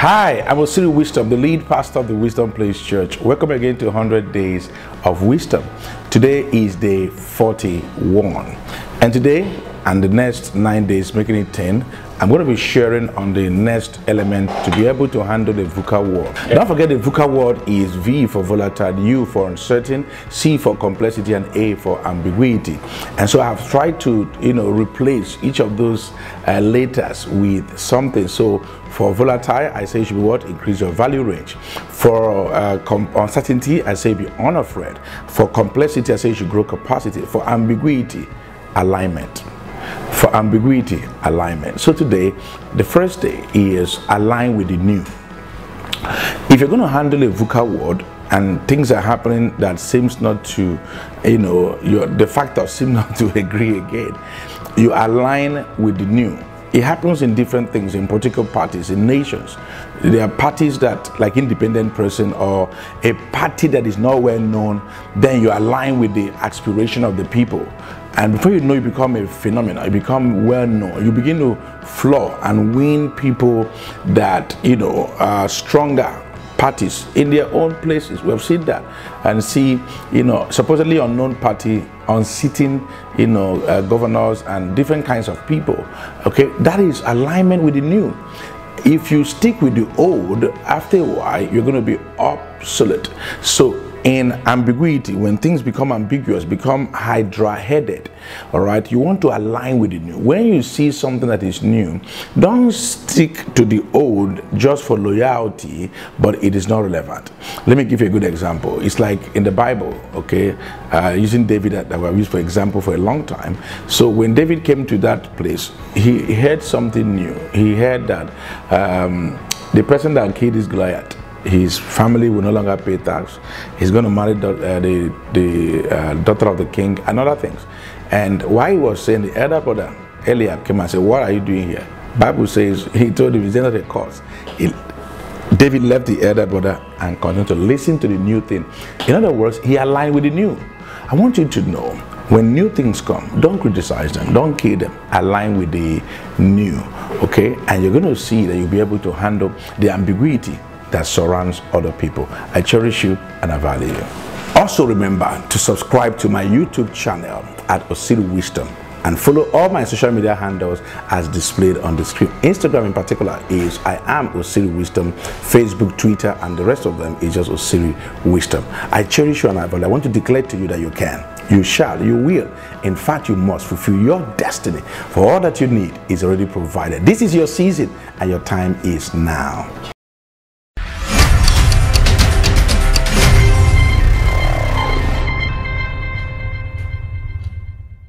Hi, I'm Osiri Wisdom, the lead pastor of the Wisdom Place Church. Welcome again to 100 Days of Wisdom. Today is day 41. And today and the next nine days, making it 10, I'm going to be sharing on the next element to be able to handle the VUCA word. Yeah. Don't forget the VUCA word is V for volatile, U for uncertain, C for complexity, and A for ambiguity. And so I've tried to, you know, replace each of those uh, letters with something. So for volatile, I say you should be what? Increase your value range. For uh, uncertainty, I say be unafraid. For complexity, I say you should grow capacity. For ambiguity, alignment for ambiguity alignment. So today, the first day is align with the new. If you're going to handle a VUCA word and things are happening that seems not to, you know, your, the factors seem not to agree again, you align with the new. It happens in different things, in political parties, in nations. There are parties that, like independent person or a party that is not well known, then you align with the aspiration of the people. And before you know, you become a phenomenon, you become well known, you begin to flow and win people that, you know, are stronger parties in their own places. We have seen that and see, you know, supposedly unknown party on you know, uh, governors and different kinds of people. Okay, that is alignment with the new. If you stick with the old, after a while, you're going to be obsolete. So in ambiguity, when things become ambiguous, become hydra-headed, all right, you want to align with the new. When you see something that is new, don't stick to the old just for loyalty, but it is not relevant. Let me give you a good example. It's like in the Bible, okay, uh, using David that, have used for example for a long time. So when David came to that place, he heard something new. He heard that um, the person that killed his Goliath, his family will no longer pay tax. He's going to marry the, uh, the, the uh, daughter of the king and other things. And why he was saying, the elder brother, Eliab, came and said, what are you doing here? Bible says, he told him, it's not a cause. He, David left the elder brother and continued to listen to the new thing. In other words, he aligned with the new. I want you to know, when new things come, don't criticize them, don't kill them, align with the new, okay? And you're going to see that you'll be able to handle the ambiguity that surrounds other people. I cherish you and I value you. Also remember to subscribe to my YouTube channel at Osiri Wisdom and follow all my social media handles as displayed on the screen. Instagram in particular is I am Osiri Wisdom, Facebook, Twitter, and the rest of them is just Osiri Wisdom. I cherish you and I value. I want to declare to you that you can. You shall, you will. In fact, you must fulfill your destiny. For all that you need is already provided. This is your season and your time is now.